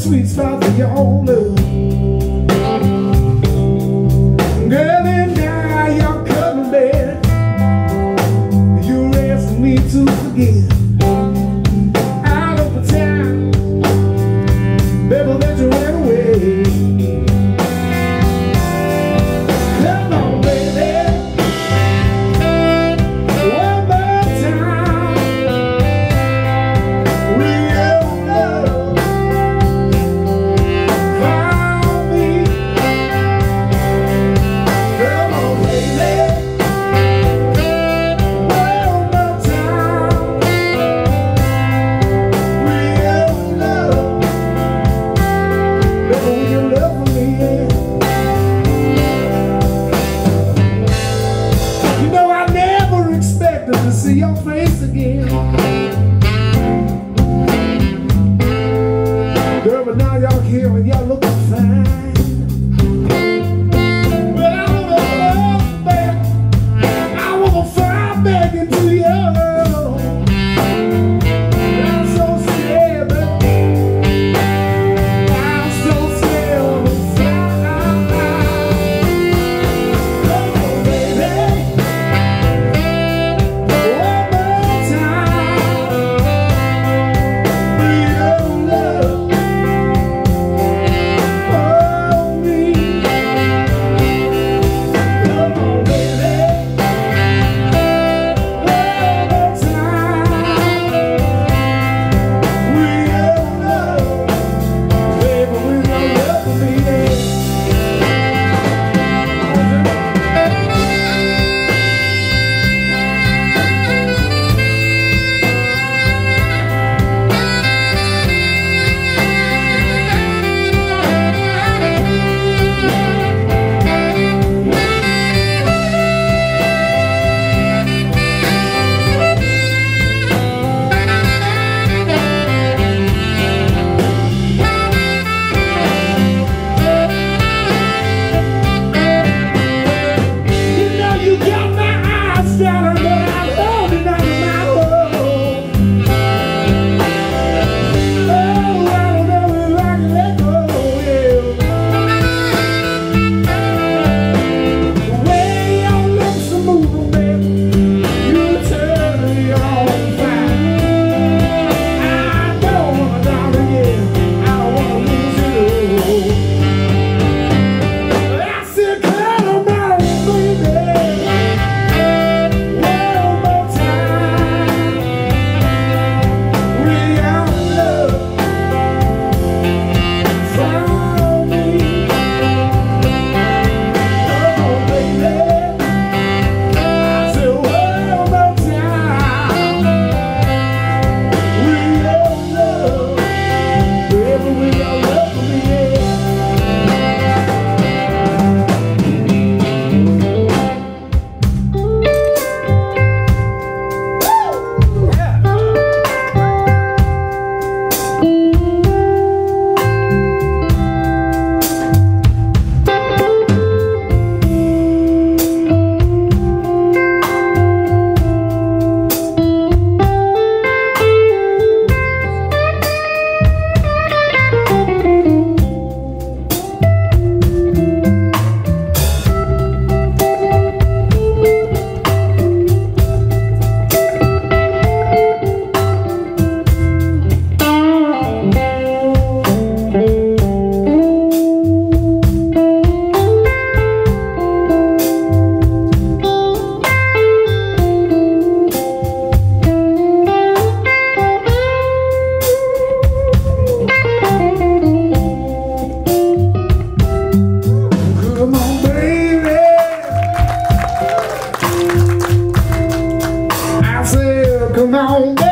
sweet spot for your own love. see your face again. Girl, but now y'all here and y'all looking fine. But I wanna find back, I wanna fly back into your down.